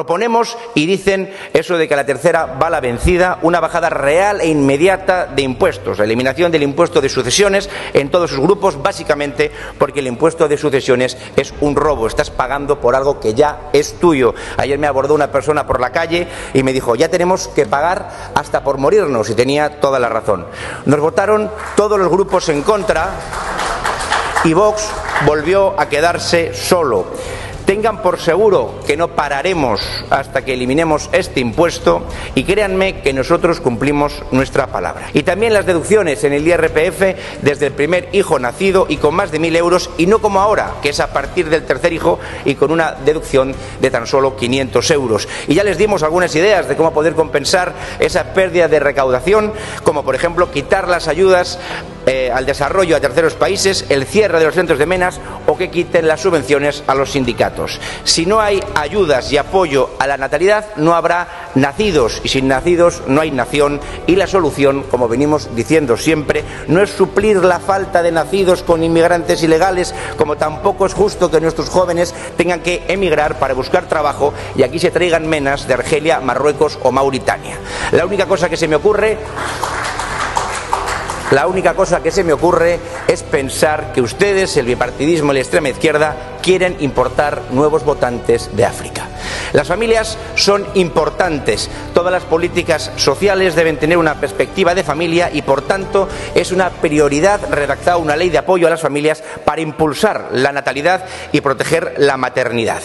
Proponemos, y dicen eso de que la tercera va la vencida, una bajada real e inmediata de impuestos, la eliminación del impuesto de sucesiones en todos sus grupos, básicamente porque el impuesto de sucesiones es un robo, estás pagando por algo que ya es tuyo. Ayer me abordó una persona por la calle y me dijo, ya tenemos que pagar hasta por morirnos, y tenía toda la razón. Nos votaron todos los grupos en contra y Vox volvió a quedarse solo. Tengan por seguro que no pararemos hasta que eliminemos este impuesto y créanme que nosotros cumplimos nuestra palabra. Y también las deducciones en el IRPF desde el primer hijo nacido y con más de mil euros y no como ahora, que es a partir del tercer hijo y con una deducción de tan solo 500 euros. Y ya les dimos algunas ideas de cómo poder compensar esa pérdida de recaudación, como por ejemplo quitar las ayudas eh, al desarrollo a terceros países, el cierre de los centros de menas o que quiten las subvenciones a los sindicatos. Si no hay ayudas y apoyo a la natalidad, no habrá nacidos y sin nacidos no hay nación y la solución, como venimos diciendo siempre, no es suplir la falta de nacidos con inmigrantes ilegales, como tampoco es justo que nuestros jóvenes tengan que emigrar para buscar trabajo y aquí se traigan menas de Argelia, Marruecos o Mauritania. La única cosa que se me ocurre la única cosa que se me ocurre es pensar que ustedes, el bipartidismo y la extrema izquierda, quieren importar nuevos votantes de África. Las familias son importantes. Todas las políticas sociales deben tener una perspectiva de familia y, por tanto, es una prioridad redactar una ley de apoyo a las familias para impulsar la natalidad y proteger la maternidad.